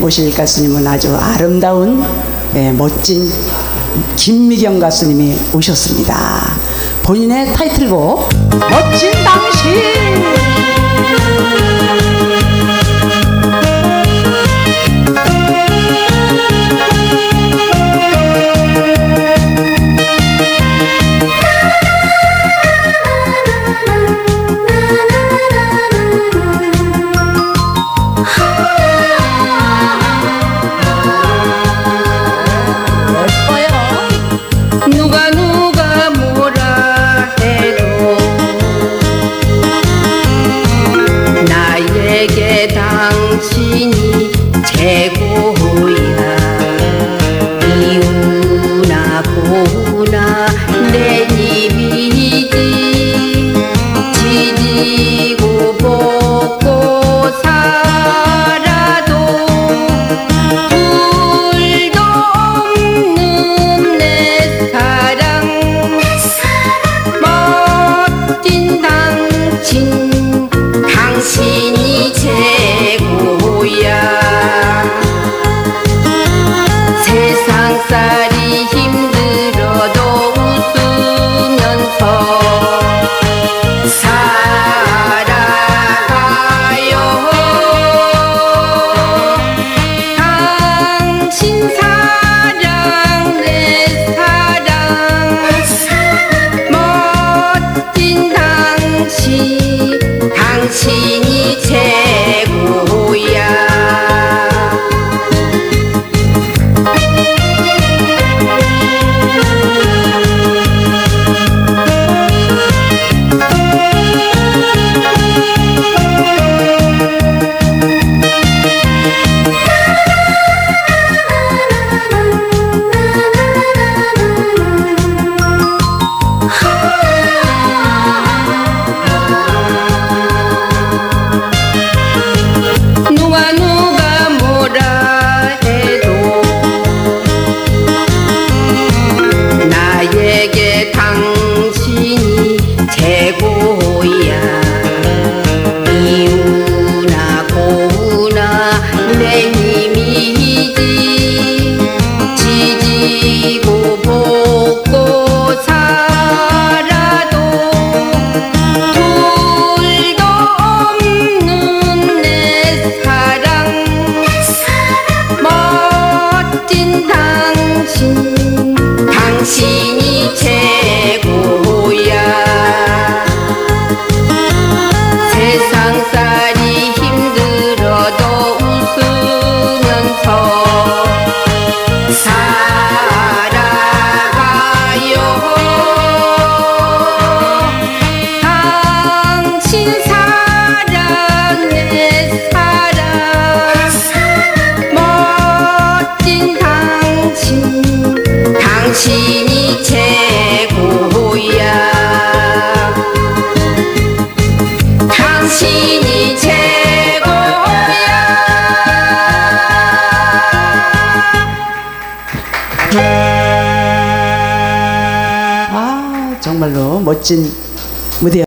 모실 가수님은 아주 아름다운 네, 멋진 김미경 가수님이 오셨습니다. 본인의 타이틀곡 멋진 당신 당신이 최고야. 이우나 고나 내 입이지. 지지고 볶 최 당신이 최고야. 당신이 최고야. 아 정말로 멋진 무대